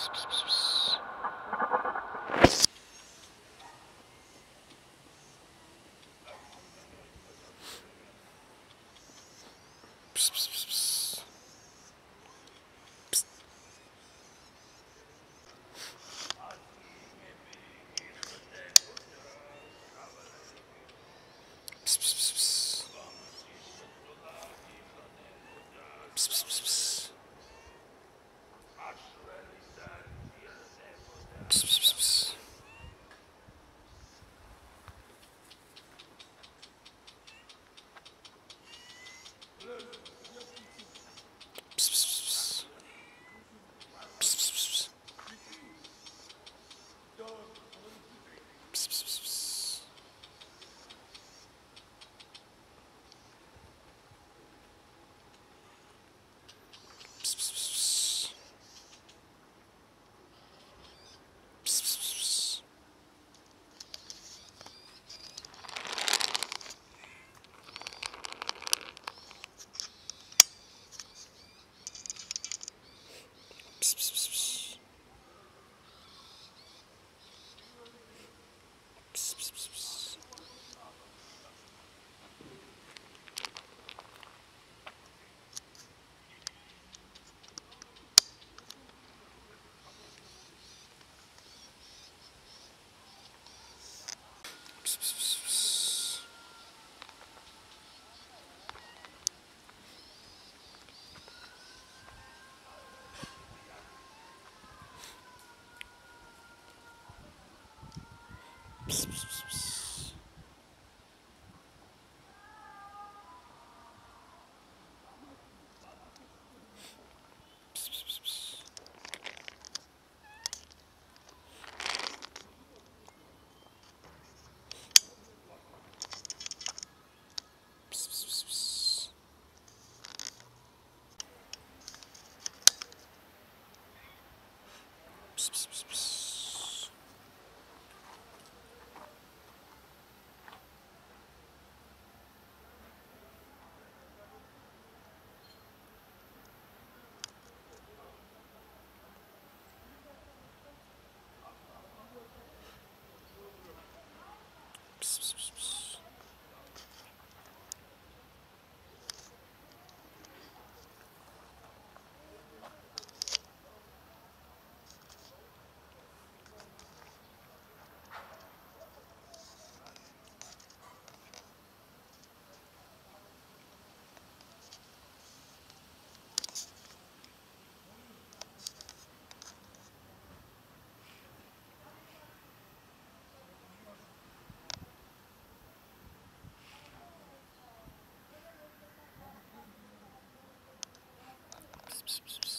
Psst, psst, psst. Psst, psst. Psst, psst, psst. Pss, pss, pss.